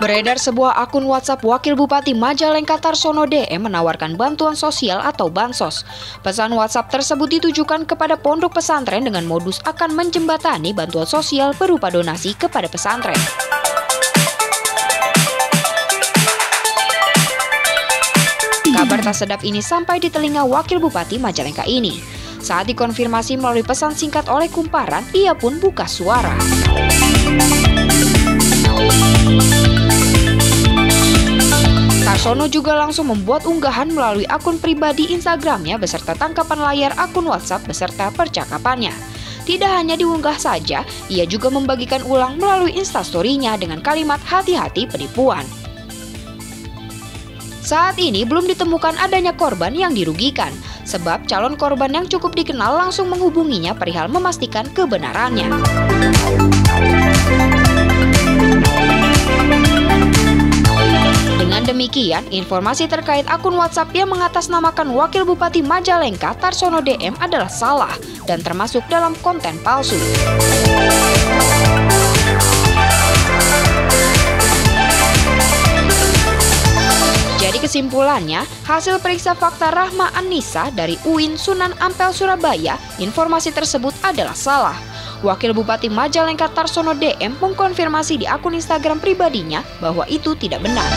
Beredar sebuah akun WhatsApp Wakil Bupati Majalengka Tarsono DM menawarkan bantuan sosial atau bansos. Pesan WhatsApp tersebut ditujukan kepada pondok pesantren dengan modus akan menjembatani bantuan sosial berupa donasi kepada pesantren. Kabar tak sedap ini sampai di telinga Wakil Bupati Majalengka ini. Saat dikonfirmasi melalui pesan singkat oleh kumparan, ia pun buka suara. Tarsono juga langsung membuat unggahan melalui akun pribadi Instagramnya beserta tangkapan layar akun WhatsApp beserta percakapannya. Tidak hanya diunggah saja, ia juga membagikan ulang melalui instastorynya dengan kalimat hati-hati penipuan. Saat ini belum ditemukan adanya korban yang dirugikan, sebab calon korban yang cukup dikenal langsung menghubunginya perihal memastikan kebenarannya. Demikian, informasi terkait akun WhatsApp yang mengatasnamakan Wakil Bupati Majalengka Tarsono DM adalah salah dan termasuk dalam konten palsu. Jadi kesimpulannya, hasil periksa fakta Rahma Anissa dari UIN Sunan Ampel Surabaya, informasi tersebut adalah salah. Wakil Bupati Majalengka Tarsono DM mengkonfirmasi di akun Instagram pribadinya bahwa itu tidak benar.